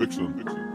Fiction.